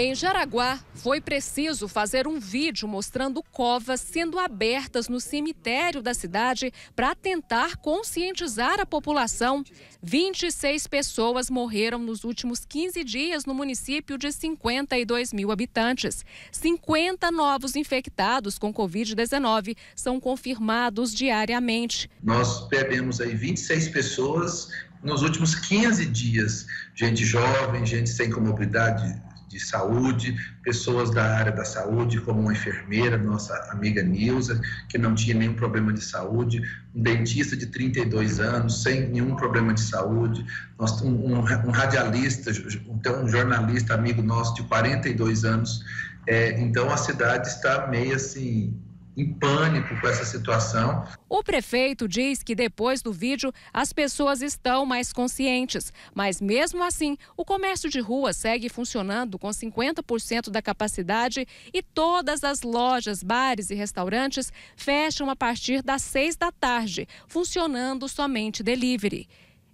Em Jaraguá, foi preciso fazer um vídeo mostrando covas sendo abertas no cemitério da cidade para tentar conscientizar a população. 26 pessoas morreram nos últimos 15 dias no município de 52 mil habitantes. 50 novos infectados com Covid-19 são confirmados diariamente. Nós perdemos aí 26 pessoas nos últimos 15 dias. Gente jovem, gente sem comorbidade de saúde, pessoas da área da saúde, como uma enfermeira, nossa amiga Nilza, que não tinha nenhum problema de saúde, um dentista de 32 anos, sem nenhum problema de saúde, nós, um, um, um radialista, então um jornalista amigo nosso de 42 anos. É, então a cidade está meio assim em pânico com essa situação. O prefeito diz que depois do vídeo as pessoas estão mais conscientes, mas mesmo assim o comércio de rua segue funcionando com 50% da capacidade e todas as lojas, bares e restaurantes fecham a partir das seis da tarde, funcionando somente delivery.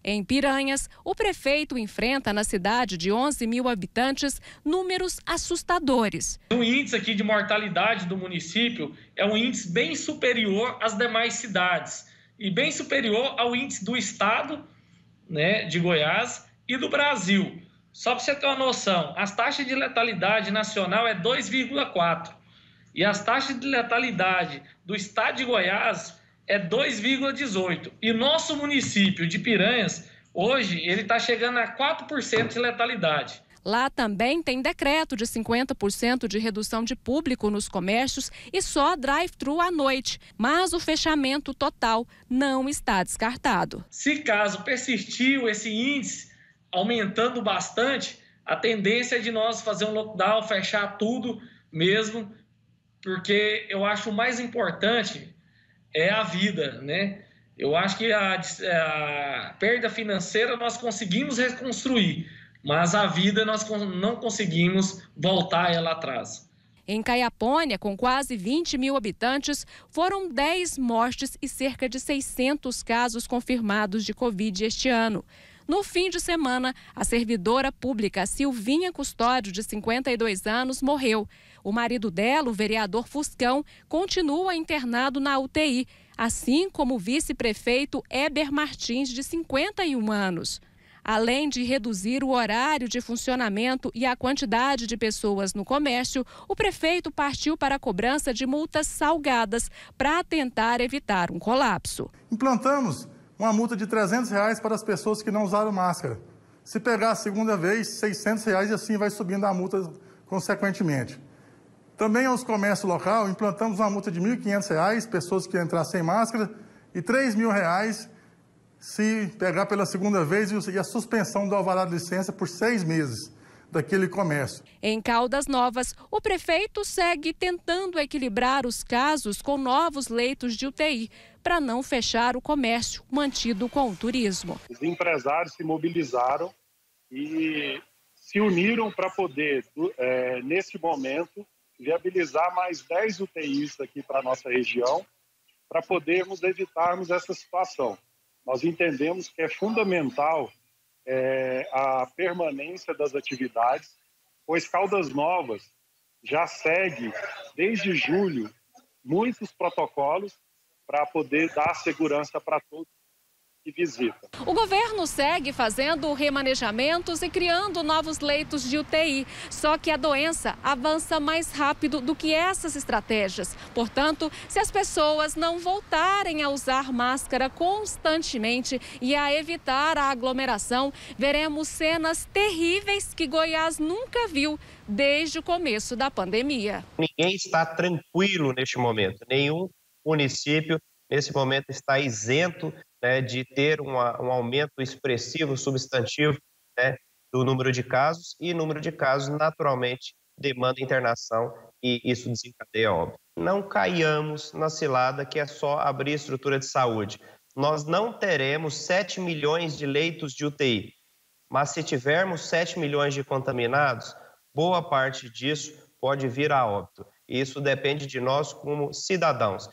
Em Piranhas, o prefeito enfrenta na cidade de 11 mil habitantes números assustadores. O índice aqui de mortalidade do município é um índice bem superior às demais cidades e bem superior ao índice do estado né, de Goiás e do Brasil. Só para você ter uma noção, as taxas de letalidade nacional é 2,4 e as taxas de letalidade do estado de Goiás é 2,18. E nosso município de Piranhas, hoje, ele está chegando a 4% de letalidade. Lá também tem decreto de 50% de redução de público nos comércios e só drive-thru à noite. Mas o fechamento total não está descartado. Se caso persistiu esse índice aumentando bastante, a tendência é de nós fazer um lockdown, fechar tudo mesmo, porque eu acho mais importante é a vida, né? Eu acho que a, a perda financeira nós conseguimos reconstruir, mas a vida nós não conseguimos voltar ela atrás. Em Caiapônia, com quase 20 mil habitantes, foram 10 mortes e cerca de 600 casos confirmados de Covid este ano. No fim de semana, a servidora pública Silvinha Custódio, de 52 anos, morreu. O marido dela, o vereador Fuscão, continua internado na UTI, assim como o vice-prefeito Eber Martins, de 51 anos. Além de reduzir o horário de funcionamento e a quantidade de pessoas no comércio, o prefeito partiu para a cobrança de multas salgadas para tentar evitar um colapso. Implantamos uma multa de 300 reais para as pessoas que não usaram máscara. Se pegar a segunda vez, 600 reais e assim vai subindo a multa consequentemente. Também aos comércios local, implantamos uma multa de R$ 1.500, pessoas que entrar sem máscara, e R$ 3.000 se pegar pela segunda vez e a suspensão do alvará de licença por seis meses daquele comércio. Em Caldas Novas, o prefeito segue tentando equilibrar os casos com novos leitos de UTI para não fechar o comércio mantido com o turismo. Os empresários se mobilizaram e se uniram para poder, é, nesse momento, viabilizar mais 10 UTIs aqui para a nossa região, para podermos evitarmos essa situação. Nós entendemos que é fundamental é, a permanência das atividades, pois Caldas Novas já segue, desde julho, muitos protocolos para poder dar segurança para todos e visita. O governo segue fazendo remanejamentos e criando novos leitos de UTI. Só que a doença avança mais rápido do que essas estratégias. Portanto, se as pessoas não voltarem a usar máscara constantemente e a evitar a aglomeração, veremos cenas terríveis que Goiás nunca viu desde o começo da pandemia. Ninguém está tranquilo neste momento. Nenhum município nesse momento está isento né, de ter um aumento expressivo, substantivo, né, do número de casos, e número de casos, naturalmente, demanda internação e isso desencadeia óbito. Não caiamos na cilada que é só abrir estrutura de saúde. Nós não teremos 7 milhões de leitos de UTI, mas se tivermos 7 milhões de contaminados, boa parte disso pode vir a óbito. Isso depende de nós como cidadãos.